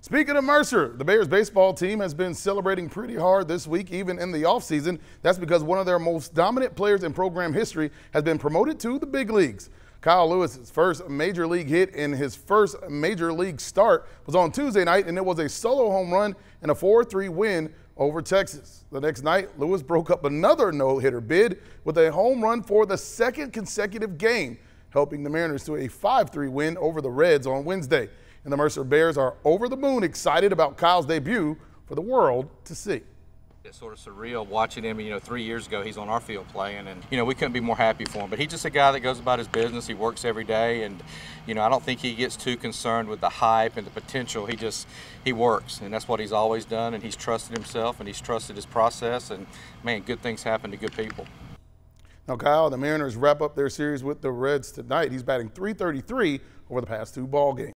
Speaking of Mercer, the Bears baseball team has been celebrating pretty hard this week, even in the offseason. That's because one of their most dominant players in program history has been promoted to the big leagues. Kyle Lewis's first major league hit in his first major league start was on Tuesday night, and it was a solo home run and a 4 3 win over Texas. The next night, Lewis broke up another no hitter bid with a home run for the second consecutive game, helping the Mariners to a 5 3 win over the Reds on Wednesday. And the Mercer Bears are over the moon excited about Kyle's debut for the world to see it's sort of surreal watching him. You know, three years ago he's on our field playing, and you know we couldn't be more happy for him. But he's just a guy that goes about his business. He works every day, and you know I don't think he gets too concerned with the hype and the potential. He just he works, and that's what he's always done. And he's trusted himself, and he's trusted his process. And man, good things happen to good people. Now, Kyle, the Mariners wrap up their series with the Reds tonight. He's batting 333 over the past two ball games.